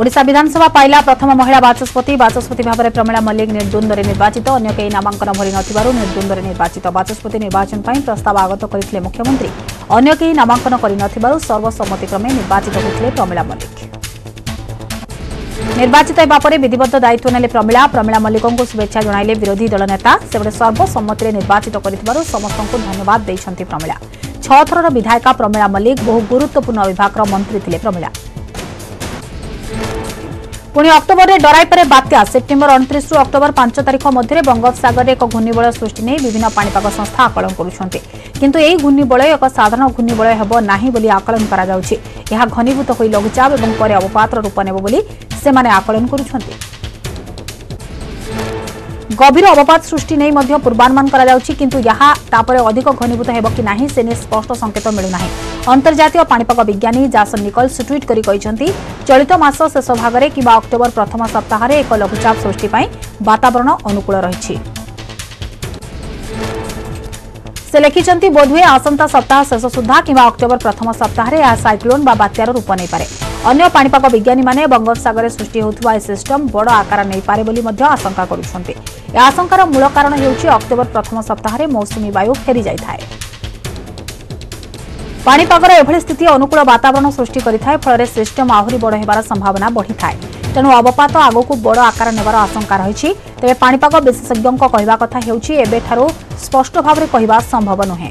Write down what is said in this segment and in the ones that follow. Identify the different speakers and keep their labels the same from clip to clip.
Speaker 1: ওড়িশা বিধানসভা পাইলা প্রথম মহিলা বাচস্পতি বাচস্পতি ভাবে প্রমীলা মল্লিক নির্দ্বন্দ্বরে নির্বাচিত অন্য কেউ নামাঙ্কন ভরি নির্দ্বন্দ্বরে নির্বাচিত বাচস্পতি নির্বাচন পাই প্রস্তাব আগত করে মুখ্যমন্ত্রী অন্য কেউ নামাঙ্কন করে সর্বসম্মতিক্রমে নির্বাচিত হয়েছিলেন প্রমীলা মল্লিক নির্বাচিত হওয়া পরে বিধিবদ্ধ দায়িত্ব নেলে প্রমীলা প্রমীলা মল্লিকঙ্কু শুভেচ্ছা জনাইলে বিরোধী দল নেতা সেপটে সর্বসম্মতিরে নির্বাচিত করে সমস্ত ধন্যবাদ দিয়েছেন প্রমীলা ছথরর বিধায়িকা প্রমীলা মল্লিক বহু গুরুত্বপূর্ণ বিভাগর মন্ত্রী লে প্রমীলা ପୁଣି ଅକ୍ଟୋବରରେ ଡରାଇପାରେ ବାତ୍ୟା ସେପ୍ଟେମ୍ବର ଅଣତିରିଶରୁ ଅକ୍ଟୋବର ପାଞ୍ଚ ତାରିଖ ମଧ୍ୟରେ ବଙ୍ଗୋପସାଗରରେ ଏକ ଘୂର୍ଣ୍ଣିବଳୟ ସୃଷ୍ଟି ନେଇ ବିଭିନ୍ନ ପାଣିପାଗ ସଂସ୍ଥା ଆକଳନ କରୁଛନ୍ତି କିନ୍ତୁ ଏହି ଘୂର୍ଣ୍ଣିବଳୟ ଏକ ସାଧାରଣ ଘୂର୍ଣ୍ଣିବଳୟ ହେବ ନାହିଁ ବୋଲି ଆକଳନ କରାଯାଉଛି ଏହା ଘନୀଭୂତ ହୋଇ ଲଘୁଚାପ ଏବଂ ପରେ ଅବପାତର ରୂପ ନେବ ବୋଲି ସେମାନେ ଆକଳନ କରୁଛନ୍ତି गभर अवपात सृष्टि नहीं पूर्वानुमान किंतु यहां अधिक घनीभूत हो कि नहीं स्पष्ट संकेत मिलूना अंतर्जात पापाग विज्ञानी जासन निकल्स ट्विट कर चलित मस शेष भाग में किंवा अक्टोबर प्रथम सप्ताह एक लघुचाप सृष्टि वातावरण अनुकूल रही से लिखिंट बोधहुए आसंता सप्ताह शेष सुधा कि अक्टोबर प्रथम सप्ताह यह सैक्लोन बात्यार रूप नहींपे अन्य पापाग विज्ञानी बंगोपसगर सृष्टि होता यह सिस्टम बड़ आकार नहीं पारे आशंका कर आशंकर मूल कारण होक्टोबर प्रथम सप्ताह मौसुमी वायु फेरी जाए पापागर एभली स्थित अनुकूल बातावरण सृष्टि करें फल सिम आहरी बड़ हेार संभावना बढ़ी थाए ତେଣୁ ଅବପାତ ଆଗକୁ ବଡ଼ ଆକାର ନେବାର ଆଶଙ୍କା ରହିଛି ତେବେ ପାଣିପାଗ ବିଶେଷଜ୍ଞଙ୍କ କହିବା କଥା ହେଉଛି ଏବେଠାରୁ ସ୍ପଷ୍ଟ ଭାବରେ କହିବା ସମ୍ଭବ ନୁହେଁ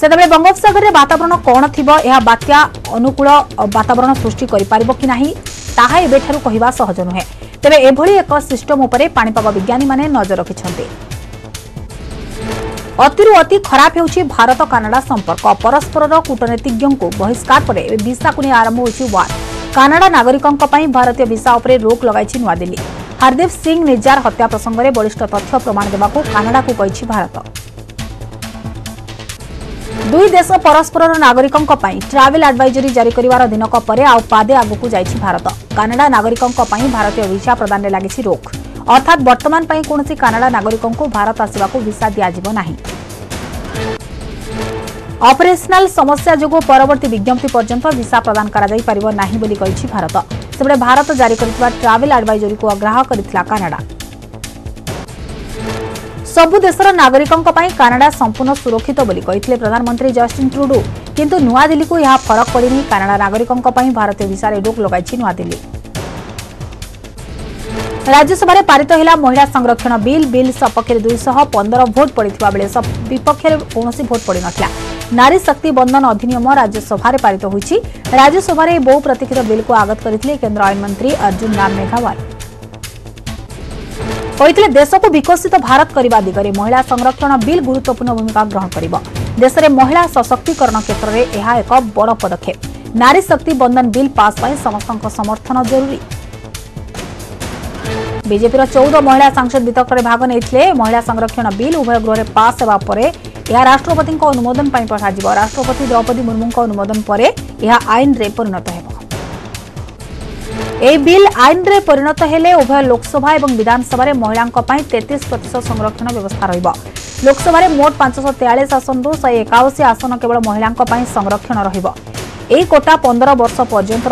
Speaker 1: ସେତେବେଳେ ବଙ୍ଗୋପସାଗରରେ ବାତାବରଣ କ'ଣ ଥିବ ଏହା ବାତ୍ୟା ଅନୁକୂଳ ବାତାବରଣ ସୃଷ୍ଟି କରିପାରିବ କି ନାହିଁ ତାହା ଏବେଠାରୁ କହିବା ସହଜ ନୁହେଁ ତେବେ ଏଭଳି ଏକ ସିଷ୍ଟମ ଉପରେ ପାଣିପାଗ ବିଜ୍ଞାନୀମାନେ ନଜର ରଖିଛନ୍ତି ଅତିରୁ ଅତି ଖରାପ ହେଉଛି ଭାରତ କାନାଡା ସମ୍ପର୍କ ପରସ୍ପରର କୂଟନୀତିଜ୍ଞଙ୍କୁ ବହିଷ୍କାର ପରେ ଏବେ ଭିସାକୁ ନେଇ ଆରମ୍ଭ ହୋଇଛି ୱାର୍ କାନାଡ଼ା ନାଗରିକଙ୍କ ପାଇଁ ଭାରତୀୟ ଭିସା ଉପରେ ରୋକ୍ ଲଗାଇଛି ନୂଆଦିଲ୍ଲୀ ହରଦେବ ସିଂ ନିଜାର ହତ୍ୟା ପ୍ରସଙ୍ଗରେ ବଳିଷ୍ଠ ତଥ୍ୟ ପ୍ରମାଣ ଦେବାକୁ କାନାଡ଼ାକୁ କହିଛି ଭାରତ ଦୁଇ ଦେଶ ପରସ୍ପରର ନାଗରିକଙ୍କ ପାଇଁ ଟ୍ରାଭେଲ୍ ଆଡଭାଇଜରୀ ଜାରି କରିବାର ଦିନକ ପରେ ଆଉ ପାଦେ ଆଗକୁ ଯାଇଛି ଭାରତ କାନାଡ଼ା ନାଗରିକଙ୍କ ପାଇଁ ଭାରତୀୟ ଭିସା ପ୍ରଦାନରେ ଲାଗିଛି ରୋକ୍ ଅର୍ଥାତ୍ ବର୍ତ୍ତମାନ ପାଇଁ କୌଣସି କାନାଡ଼ା ନାଗରିକଙ୍କୁ ଭାରତ ଆସିବାକୁ ଭିସା ଦିଆଯିବ ନାହିଁ ଅପରେସନାଲ ସମସ୍ୟା ଯୋଗୁଁ ପରବର୍ତ୍ତୀ ବିଜ୍ଞପ୍ତି ପର୍ଯ୍ୟନ୍ତ ଭିସା ପ୍ରଦାନ କରାଯାଇପାରିବ ନାହିଁ ବୋଲି କହିଛି ଭାରତ ସେପଟେ ଭାରତ ଜାରି କରିଥିବା ଟ୍ରାଭେଲ୍ ଆଡଭାଇଜରୀକୁ ଅଗ୍ରାହ୍ୟ କରିଥିଲା କାନାଡା ସବୁ ଦେଶର ନାଗରିକଙ୍କ ପାଇଁ କାନାଡା ସମ୍ପୂର୍ଣ୍ଣ ସୁରକ୍ଷିତ ବୋଲି କହିଥିଲେ ପ୍ରଧାନମନ୍ତ୍ରୀ ଜଷ୍ଟିନ୍ ଟ୍ରୁଡୁ କିନ୍ତୁ ନୂଆଦିଲ୍ଲୀକୁ ଏହା ଫରକ ପଡ଼ିନି କାନାଡା ନାଗରିକଙ୍କ ପାଇଁ ଭାରତୀୟ ଭିସାରେ ରୋକ୍ ଲଗାଇଛି ନୂଆଦିଲ୍ଲୀ ରାଜ୍ୟସଭାରେ ପାରିତ ହେଲା ମହିଳା ସଂରକ୍ଷଣ ବିଲ୍ ବିଲ୍ ସପକ୍ଷରେ ଦୁଇଶହ ପନ୍ଦର ଭୋଟ୍ ପଡ଼ିଥିବା ବେଳେ ବିପକ୍ଷରେ କୌଣସି ଭୋଟ୍ ପଡ଼ିନଥିଲା নারী শক্তি বন্ধন অধিনিয়ম রাজ্যসভায় পারিত হয়েছে রাজ্যসভার এই বহু প্রতীক্ষিত বিলক আগত করে কেন্দ্র আইনমন্ত্রী অর্জুন রাম মেঘাওয়াত କହିଥିଲେ ଦେଶକୁ ବିକଶିତ ଭାରତ କରିବା ଦିଗରେ ମହିଳା ସଂରକ୍ଷଣ ବିଲ୍ ଗୁରୁତ୍ୱପୂର୍ଣ୍ଣ ଭୂମିକା ଗ୍ରହଣ କରିବ ଦେଶରେ ମହିଳା ସଶକ୍ତିକରଣ କ୍ଷେତ୍ରରେ ଏହା ଏକ ବଡ଼ ପଦକ୍ଷେପ ନାରୀ ଶକ୍ତି ବନ୍ଦନ ବିଲ୍ ପାସ୍ ପାଇଁ ସମସ୍ତଙ୍କ ସମର୍ଥନ ଜରୁରୀ ବିଜେପିର ଚଉଦ ମହିଳା ସାଂସଦ ବିତର୍କରେ ଭାଗ ନେଇଥିଲେ ମହିଳା ସଂରକ୍ଷଣ ବିଲ୍ ଉଭୟ ଗୃହରେ ପାସ୍ ହେବା ପରେ यहाँ राष्ट्रपतिको अनुमोदन पनि पठाइयो राष्ट्रपति द्रौपदी मुर्मुको अनुमोदन पर यहाँ आइन परिणत बैन परिणत हो उभय लोकसभा विधानसभेस प्रतिशत संरक्षण व्यवस्था रहेको लोकसभरि मोट पाँचश तेयालिस आसनरू शासी आसन केवल महिला संरक्षण रहटा पन्ध्र वर्ष पर्यन्त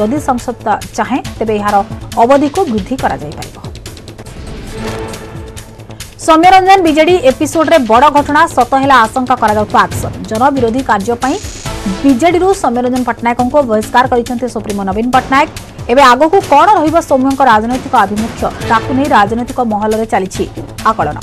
Speaker 1: रि संसद चाहे तेह्र अवधिको वृद्धि ସୌମ୍ୟରଞ୍ଜନ ବିଜେଡି ଏପିସୋଡ୍ରେ ବଡ଼ ଘଟଣା ସତ ହେଲା ଆଶଙ୍କା କରାଯାଉଥିବା ଆକ୍ସନ ଜନବିରୋଧୀ କାର୍ଯ୍ୟ ପାଇଁ ବିଜେଡିରୁ ସୌମ୍ୟରଞ୍ଜନ ପଟ୍ଟନାୟକଙ୍କୁ ବହିଷ୍କାର କରିଛନ୍ତି ସୁପ୍ରିମୋ ନବୀନ ପଟ୍ଟନାୟକ ଏବେ ଆଗକୁ କ'ଣ ରହିବ ସୌମ୍ୟଙ୍କ ରାଜନୈତିକ ଆଭିମୁଖ୍ୟ ତାକୁ ନେଇ ରାଜନୈତିକ ମହଲରେ ଚାଲିଛି ଆକଳନ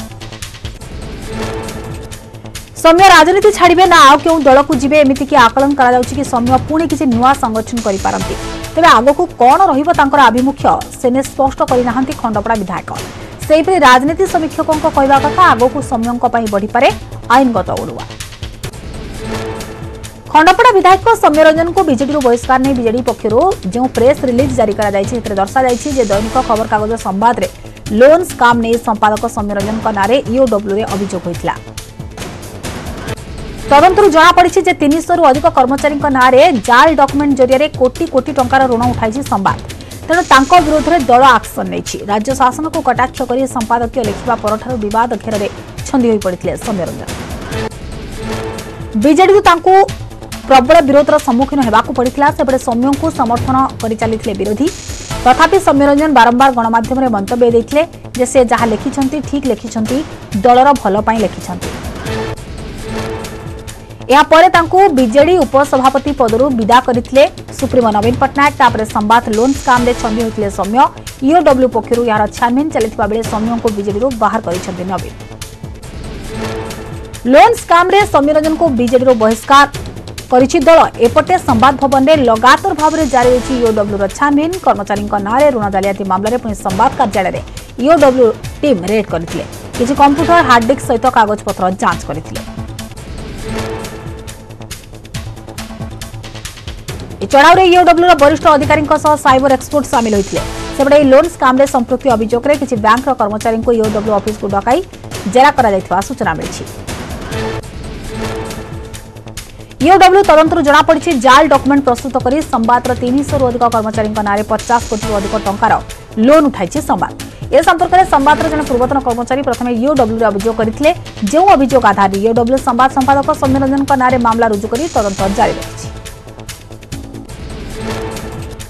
Speaker 1: ସୌମ୍ୟ ରାଜନୀତି ଛାଡ଼ିବେ ନା ଆଉ କେଉଁ ଦଳକୁ ଯିବେ ଏମିତିକି ଆକଳନ କରାଯାଉଛି କି ସୌମ୍ୟ ପୁଣି କିଛି ନୂଆ ସଂଗଠନ କରିପାରନ୍ତି ତେବେ ଆଗକୁ କ'ଣ ରହିବ ତାଙ୍କର ଆଭିମୁଖ୍ୟ ସେନେ ସ୍ପଷ୍ଟ କରିନାହାନ୍ତି ଖଣ୍ଡପଡ଼ା ବିଧାୟକ ସେହିପରି ରାଜନୀତି ସମୀକ୍ଷକଙ୍କ କହିବା କଥା ଆଗକୁ ସୌମ୍ୟଙ୍କ ପାଇଁ ବଢ଼ିପାରେ ଆଇନଗତ ଅଡ଼ୁଆ ଖଣ୍ଡପଡ଼ା ବିଧାୟକ ସୌମ୍ୟରଞ୍ଜନଙ୍କୁ ବିଜେଡିରୁ ବହିଷ୍କାର ନେଇ ବିଜେଡି ପକ୍ଷରୁ ଯେଉଁ ପ୍ରେସ୍ ରିଲିଜ୍ ଜାରି କରାଯାଇଛି ସେଥିରେ ଦର୍ଶାଯାଇଛି ଯେ ଦୈନିକ ଖବରକାଗଜ ସମ୍ବାଦରେ ଲୋନ୍ ସ୍କାମ୍ ନେଇ ସମ୍ପାଦକ ସୌମ୍ୟରଞ୍ଜନଙ୍କ ନାଁରେ ଇଓଡବ୍ଲ୍ୟୁରେ ଅଭିଯୋଗ ହୋଇଥିଲା ତଦନ୍ତରୁ ଜଣାପଡ଼ିଛି ଯେ ତିନିଶହରୁ ଅଧିକ କର୍ମଚାରୀଙ୍କ ନାଁରେ ଜାଲ୍ ଡକୁମେଣ୍ଟ ଜରିଆରେ କୋଟି କୋଟି ଟଙ୍କାର ଋଣ ଉଠାଇଛି ସମ୍ବାଦ तेणु त विरोधले दल आक्सन राज्य को कटाक्ष सम्पादकीय लेख्दा परठु विवाद घेरा छन्डिसेम विजेडु प्रबल विरोधर सम्मुखीन परिसे सौम्य समर्थन गरिचालिसले विरोधी तथापि सौम्यरञ्जन बारम्भार गणमाधमले जहाँ लेखिचन ठिक लेखिदिन्छ दल र भलप लेखिन्छ प विजेडि उपसभापति पदर्दा सुप्रिमो नवीन पट्टनायक सम्वाद लोन्स कामले छन्दी हु सौम्य इडब्ल्यु पक्ष छानिहिले सौम्यु विजेडि बाह्र नवीन लोन लोन्स काम सौम्यरञ्जनको विजेडु बहिष्कार एपटे संवाद भवन लगात भावर जारी रहेछ इओडब्ल्युर छानिन् कर्मचारी नाँडे ऋण जालियाती संवाद पद कार्यालयले इओडब्ल्यु टीम रेड गरिम्प्युटर हार्ड डिस्क सहित जांच कागजपत्र ଚଢ଼ାଉରେ ଇଓଡବ୍ଲ୍ୟୁର ବରିଷ୍ଠ ଅଧିକାରୀଙ୍କ ସହ ସାଇବର ଏକ୍ସପର୍ଟ ସାମିଲ ହୋଇଥିଲେ ସେପଟେ ଏହି ଲୋନ୍ ସ୍କାମ୍ରେ ସମ୍ପୃକ୍ତି ଅଭିଯୋଗରେ କିଛି ବ୍ୟାଙ୍କର କର୍ମଚାରୀଙ୍କୁ ଇଓଡବ୍ଲ୍ୟୁ ଅଫିସକୁ ଡକାଇ ଜେରା କରାଯାଇଥିବା ସୂଚନା ମିଳିଛି ଇଓଡବ୍ଲ୍ୟୁ ତଦନ୍ତରୁ ଜଣାପଡ଼ିଛି ଜାଲ ଡକୁମେଣ୍ଟ ପ୍ରସ୍ତୁତ କରି ସମ୍ବାଦର ତିନିଶହରୁ ଅଧିକ କର୍ମଚାରୀଙ୍କ ନାଁରେ ପଚାଶ କୋଟିରୁ ଅଧିକ ଟଙ୍କାର ଲୋନ୍ ଉଠାଇଛି ସମ୍ବାଦ ଏ ସମ୍ପର୍କରେ ସମ୍ବାଦର ଜଣେ ପୂର୍ବତନ କର୍ମଚାରୀ ପ୍ରଥମେ ଇଓଡବ୍ଲ୍ୟୁରେ ଅଭିଯୋଗ କରିଥିଲେ ଯେଉଁ ଅଭିଯୋଗ ଆଧାରରେ ଇଓଡବ୍ଲ୍ୟୁ ସମ୍ବାଦ ସମ୍ପାଦକ ସୌମ୍ୟରଞ୍ଜନଙ୍କ ନାଁରେ ମାମଲା ରୁଜୁ କରି ତଦନ୍ତ ଜାରି ରଖିଛି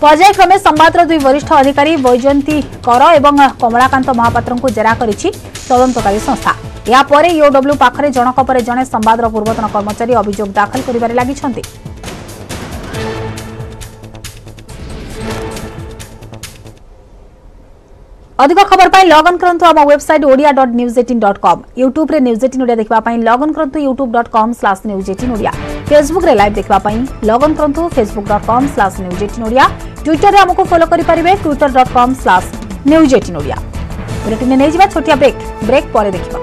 Speaker 1: পর্যায়ক্রমে সম্বাদর দুই বরিষ্ঠ অধিকারী বৈজয়ন্তী কর এবং কমলাকান্ত মহাপাত্রଙ୍କୁ জেরা করেছে তদন্তকারী সংস্থা এরপরে ইওডব্লু পাখে জনক পরে জনে সম্বাদর পূর্বতন কর্মচারী অভিযোগ দাখল করবার লাগিছেন ଅଧିକ ଖବର ପାଇଁ ଲଗ୍ଅନ୍ କରନ୍ତୁ ଆମ website Odia dot news eighteen dot com ୟୁଟ୍ୟୁବ୍ରେ ନ୍ୟୁଜ୍ ଏଟିନ୍ ଓଡ଼ିଆ ଦେଖିବା ପାଇଁ ଲଗ୍ଅନ୍ କରନ୍ତୁ YouTube dot com slash news eighteen Odia ଫେସବୁକ୍ରେ ଲାଇଭ୍ ଦେଖିବା ପାଇଁ ଲଗ୍ଅନ୍ କରନ୍ତୁ Facebook dot com slash news eighteen Odia ଟ୍ୱିଟର୍ରେ ଆମକୁ ଫଲୋ କରିପାରିବେ Twitter dot com slash news eighteen Odia ବୁଲେଟିନ୍ରେ ନେଇଯିବା ଛୋଟିଆ ବ୍ରେକ୍ ବ୍ରେକ୍ ପରେ ଦେଖିବା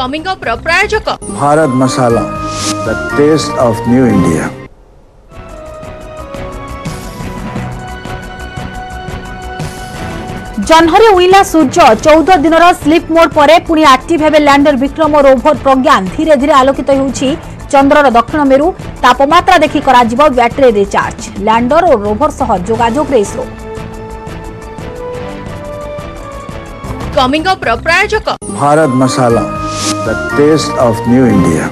Speaker 2: କମିଂ ଅପ୍ର ପ୍ରାୟୋଜକ
Speaker 3: Bharat Masala the taste of new India
Speaker 1: ଜହ୍ନରେ ଉଇଲା ସୂର୍ଯ୍ୟ ଚଉଦ ଦିନର ସ୍ଲିପ୍ ମୋଡ୍ ପରେ ପୁଣି ଆକ୍ଟିଭ୍ ହେବେ ଲ୍ୟାଣ୍ଡର ବିକ୍ରମ ଓ ରୋଭର ପ୍ରଜ୍ଞାନ ଧୀରେ ଧୀରେ ଆଲୋକିତ ହେଉଛି ଚନ୍ଦ୍ରର ଦକ୍ଷିଣ ମେରୁ ତାପମାତ୍ରା ଦେଖି କରାଯିବ ବ୍ୟାଟେରୀ ରିଚାର୍ଜ ଲ୍ୟାଣ୍ଡର ଓ ରୋଭର ସହ ଯୋଗାଯୋଗରେ ଇସ୍ରୋ
Speaker 2: କମିଂ ଅପ୍ର ପ୍ରାୟୋଜକ
Speaker 3: Bharat Masala the taste of new India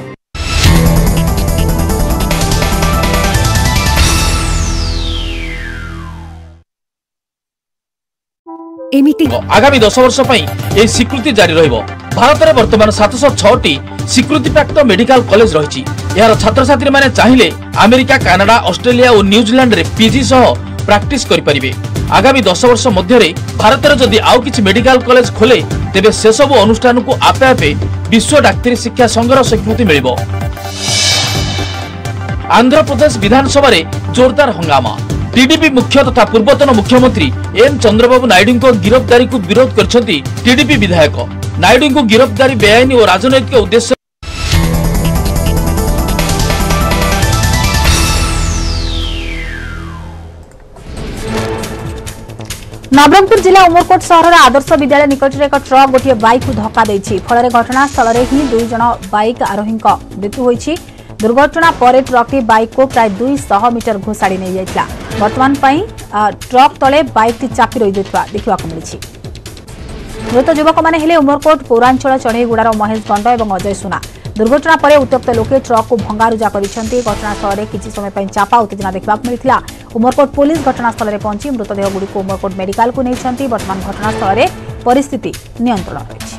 Speaker 4: ଏମିତି
Speaker 5: ଆଗାମୀ ଦଶ ବର୍ଷ ପାଇଁ ଏହି ସ୍ୱୀକୃତି ଜାରି ରହିବ ଭାରତରେ ବର୍ତ୍ତମାନ ସାତଶହ ଛଅଟି ସ୍ୱୀକୃତିପ୍ରାପ୍ତ ମେଡିକାଲ କଲେଜ ରହିଛି ଏହାର ଛାତ୍ରଛାତ୍ରୀମାନେ ଚାହିଁଲେ ଆମେରିକା କାନାଡା ଅଷ୍ଟ୍ରେଲିଆ ଓ ନ୍ୟୁଜିଲାଣ୍ଡରେ ପିଜି ସହ ପ୍ରାକ୍ଟିସ୍ କରିପାରିବେ ଆଗାମୀ ଦଶ ବର୍ଷ ମଧ୍ୟରେ ଭାରତରେ ଯଦି ଆଉ କିଛି ମେଡିକାଲ କଲେଜ ଖୋଲେ ତେବେ ସେସବୁ ଅନୁଷ୍ଠାନକୁ ଆପେ ଆପେ ବିଶ୍ୱ ଡାକ୍ତରୀ ଶିକ୍ଷା ସଂଘର ସ୍ୱୀକୃତି ମିଳିବ ଆନ୍ଧ୍ରପ୍ରଦେଶ ବିଧାନସଭାରେ ଜୋରଦାର ହଙ୍ଗାମା টিডিপি মুখ্য তথা পূর্বতন মুখ্যমন্ত্রী এন চন্দ্রবাবু নাইডুঙ্ক গিরফদারীকে বিরোধ করছেন টিডিপি বিধায়ক নাইডুঙ্ক গিরফদারী বেআইন ও রাজনৈতিক উদ্দেশ্য
Speaker 1: ନବରଙ୍ଗପୁର ଜିଲ୍ଲା ଉମରକୋଟ ସହରର ଆଦର୍ଶ ବିଦ୍ୟାଳୟ ନିକଟରେ ଏକ ଟ୍ରକ୍ ଗୋଟିଏ ବାଇକ୍କୁ ଧକ୍କା ଦେଇଛି ଫଳରେ ଘଟଣାସ୍ଥଳରେ ହିଁ ଦୁଇ ଜଣ ବାଇକ୍ ଆରୋହୀଙ୍କ ମୃତ୍ୟୁ ହୋଇଛି দুর্ঘটনা পরে ট্রকটি বাইকକୁ প্রায় দুইশহ মিটর ঘোষাড়ি নিয়ে যাই বর্তমান পাই ট্রক তলে বাইকটি চাপি রয়েছে দেখা মিছে মৃত যুবক মানে হলে উমরকোট পৌরাঞ্চল চণেইগুড়ার মহেশ দণ্ড এবং অজয় সোনা দুর্ঘটনা পরে উত্তপ্ত লোকে ট্রকু ভঙ্গারুজা করেছেন ঘটনাস্থলে কিছু সময় পাই চাপা উত্তেজনা দেখা মিলিলা উমরকোট পুলিশ ঘটনাস্থলে পৌঁছি মৃতদেহগুড়ি উমরকোট মেডিকালকু নিয়েছেন বর্তমান ঘটনাস্থলে পরিস্থিতি নিয়ন্ত্রণ রয়েছে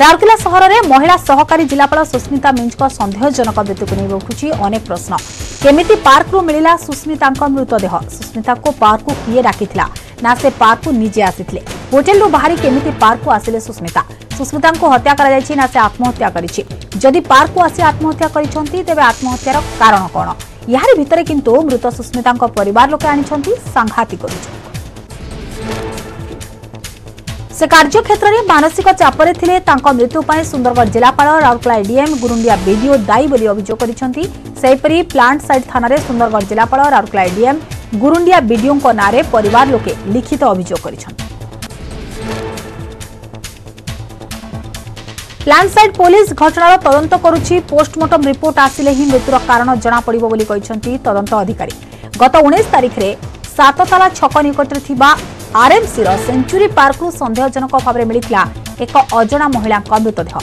Speaker 1: ରାଉରକେଲା ସହରରେ ମହିଳା ସହକାରୀ ଜିଲ୍ଲାପାଳ ସୁସ୍ମିତା ମିଞ୍ଜଙ୍କ ସନ୍ଦେହଜନକ ମୃତ୍ୟୁକୁ ନେଇ ଉଠୁଛି ଅନେକ ପ୍ରଶ୍ନ କେମିତି ପାର୍କରୁ ମିଳିଲା ସୁସ୍ମିତାଙ୍କ ମୃତଦେହ ସୁସ୍ମିତାଙ୍କୁ ପାର୍କକୁ କିଏ ଡାକିଥିଲା ନା ସେ ପାର୍କକୁ ନିଜେ ଆସିଥିଲେ ହୋଟେଲରୁ ବାହାରି କେମିତି ପାର୍କକୁ ଆସିଲେ ସୁସ୍ମିତା ସୁସ୍ମିତାଙ୍କୁ ହତ୍ୟା କରାଯାଇଛି ନା ସେ ଆତ୍ମହତ୍ୟା କରିଛି ଯଦି ପାର୍କକୁ ଆସି ଆତ୍ମହତ୍ୟା କରିଛନ୍ତି ତେବେ ଆତ୍ମହତ୍ୟାର କାରଣ କ'ଣ ଏହାରି ଭିତରେ କିନ୍ତୁ ମୃତ ସୁସ୍ମିତାଙ୍କ ପରିବାର ଲୋକେ ଆଣିଛନ୍ତି ସାଂଘାତିକ ଅଭିଯୋଗ ସେ କାର୍ଯ୍ୟକ୍ଷେତ୍ରରେ ମାନସିକ ଚାପରେ ଥିଲେ ତାଙ୍କ ମୃତ୍ୟୁ ପାଇଁ ସୁନ୍ଦରଗଡ଼ ଜିଲ୍ଲାପାଳ ରାଉରକେଲା ଡିଏମ୍ ଗୁରୁଣ୍ଡିଆ ବିଡିଓ ଦାୟୀ ବୋଲି ଅଭିଯୋଗ କରିଛନ୍ତି ସେହିପରି ପ୍ଲାଣ୍ଟ ସାଇଟ୍ ଥାନାରେ ସୁନ୍ଦରଗଡ଼ ଜିଲ୍ଲାପାଳ ରାଉରକେଲା ଡିଏମ୍ ଗୁରୁଣ୍ଡିଆ ବିଡିଓଙ୍କ ନାଁରେ ପରିବାର ଲୋକେ ଲିଖିତ ଅଭିଯୋଗ କରିଛନ୍ତି ল্যান্ডস্লাইড পুলিশ ঘটনার তদন্ত করুছি পোস্টমর্টম রিপোর্ট আসলে হি মৃত্যুর কারণ জনাপড়ব বলে তদন্ত অধিকারী গত উনিশ তারিখে সাততলা ছক নিকটে ଆର୍ଏମ୍ସିର ସେଞ୍ଚୁରୀ ପାର୍କରୁ ସନ୍ଦେହଜନକ ଭାବରେ ମିଳିଥିଲା ଏକ ଅଜଣା ମହିଳାଙ୍କ ମୃତଦେହ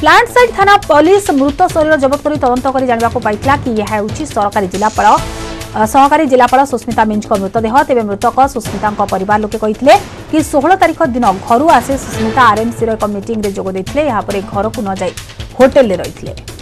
Speaker 1: ପ୍ଲାଣ୍ଟସାଇଡ୍ ଥାନା ପୋଲିସ ମୃତ ଶରୀର ଜବତ କରି ତଦନ୍ତ କରି ଜାଣିବାକୁ ପାଇଥିଲା କି ଏହା ହେଉଛି ସରକାରୀ ଜିଲ୍ଲାପାଳ সহকারী জেলাপাল সুস্মিতা মিঞ্জ মৃতদেহ তেমনি মৃতক সুস্মিতা পরিবার লোকে কে কি ষোহল তারিখ দিন ঘর আসি সুস্মিতা আরএমসি এক মিটিংরে যোগ দিয়ে এরপরে ঘরক নযাই হোটেলে রয়েছে